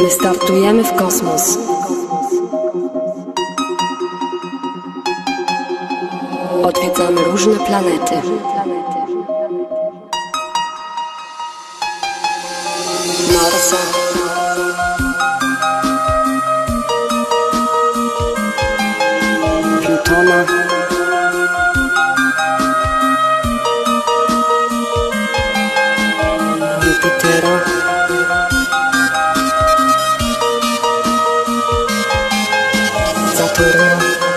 My startujemy w kosmos. Odwiedzamy różne planety. Marsa. Plutona. Música